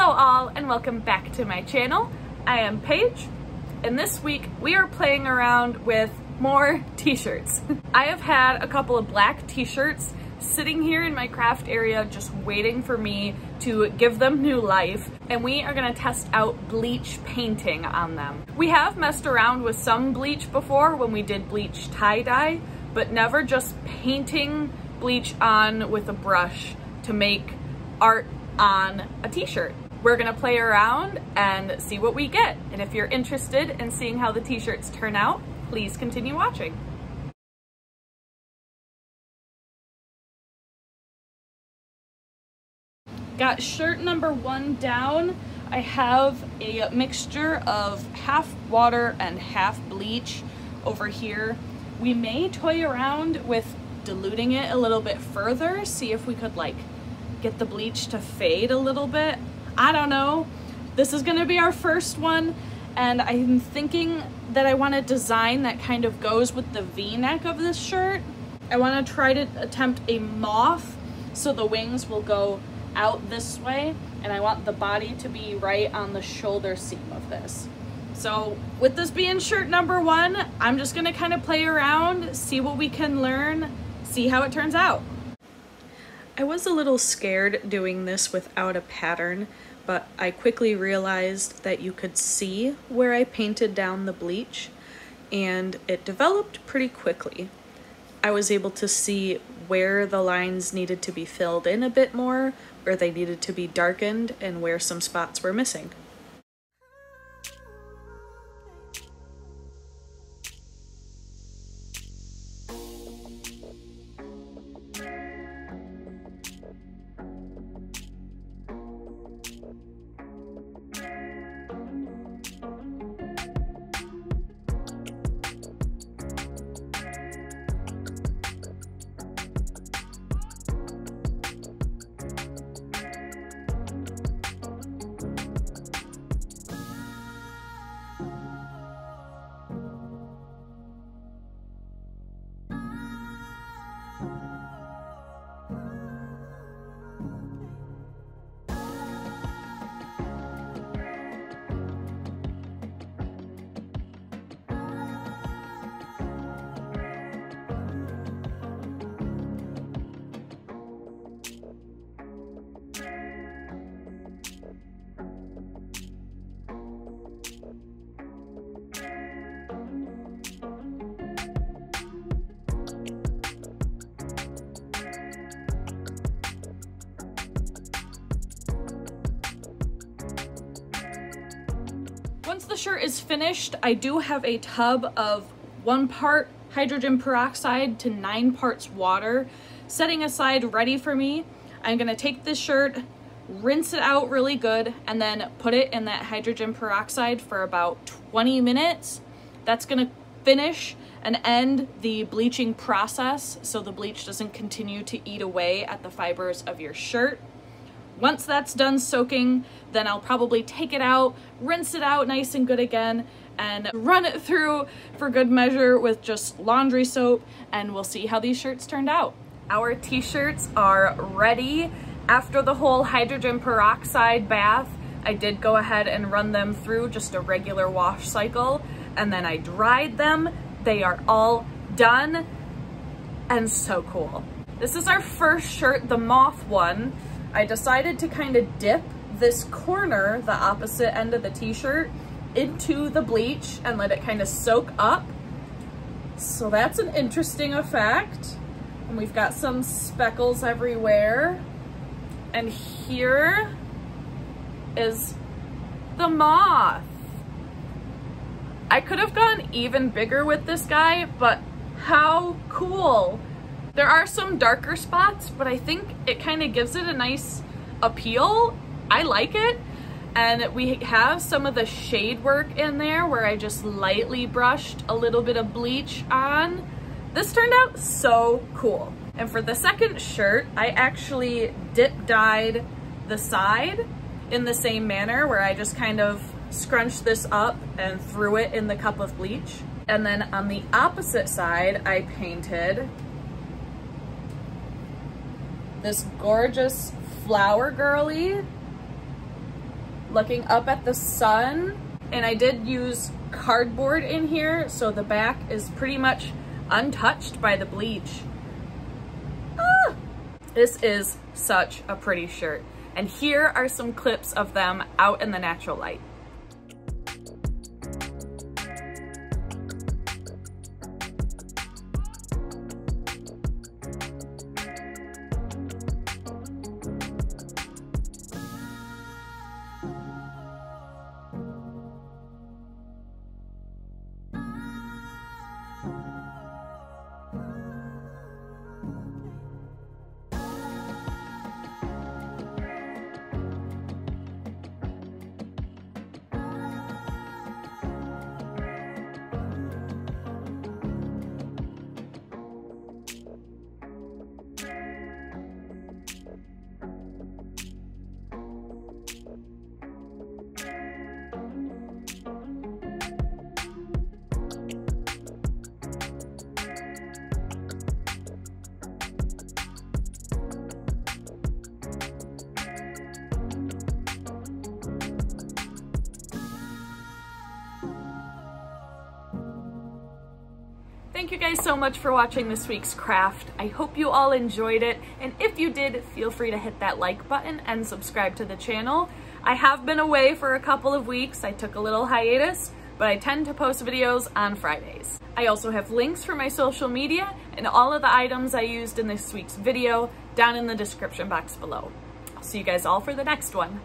Hello all and welcome back to my channel. I am Paige and this week we are playing around with more t-shirts. I have had a couple of black t-shirts sitting here in my craft area just waiting for me to give them new life and we are gonna test out bleach painting on them. We have messed around with some bleach before when we did bleach tie-dye but never just painting bleach on with a brush to make art on a t-shirt. We're gonna play around and see what we get. And if you're interested in seeing how the t-shirts turn out, please continue watching. Got shirt number one down. I have a mixture of half water and half bleach over here. We may toy around with diluting it a little bit further, see if we could like get the bleach to fade a little bit. I don't know. This is gonna be our first one and I'm thinking that I want a design that kind of goes with the v-neck of this shirt. I want to try to attempt a moth so the wings will go out this way and I want the body to be right on the shoulder seam of this. So with this being shirt number one, I'm just gonna kind of play around, see what we can learn, see how it turns out. I was a little scared doing this without a pattern, but I quickly realized that you could see where I painted down the bleach and it developed pretty quickly. I was able to see where the lines needed to be filled in a bit more, where they needed to be darkened, and where some spots were missing. Once the shirt is finished, I do have a tub of one part hydrogen peroxide to nine parts water setting aside ready for me. I'm gonna take this shirt, rinse it out really good, and then put it in that hydrogen peroxide for about 20 minutes. That's gonna finish and end the bleaching process so the bleach doesn't continue to eat away at the fibers of your shirt. Once that's done soaking, then I'll probably take it out, rinse it out nice and good again, and run it through for good measure with just laundry soap, and we'll see how these shirts turned out. Our t-shirts are ready. After the whole hydrogen peroxide bath, I did go ahead and run them through just a regular wash cycle, and then I dried them. They are all done and so cool. This is our first shirt, the moth one. I decided to kind of dip this corner, the opposite end of the t-shirt, into the bleach and let it kind of soak up. So that's an interesting effect. And we've got some speckles everywhere. And here is the moth. I could have gone even bigger with this guy, but how cool. There are some darker spots, but I think it kind of gives it a nice appeal. I like it. And we have some of the shade work in there where I just lightly brushed a little bit of bleach on. This turned out so cool. And for the second shirt, I actually dip dyed the side in the same manner where I just kind of scrunched this up and threw it in the cup of bleach. And then on the opposite side, I painted this gorgeous flower girly looking up at the sun and I did use cardboard in here so the back is pretty much untouched by the bleach. Ah! This is such a pretty shirt. And here are some clips of them out in the natural light. Thank you guys so much for watching this week's craft. I hope you all enjoyed it, and if you did, feel free to hit that like button and subscribe to the channel. I have been away for a couple of weeks. I took a little hiatus, but I tend to post videos on Fridays. I also have links for my social media and all of the items I used in this week's video down in the description box below. I'll see you guys all for the next one.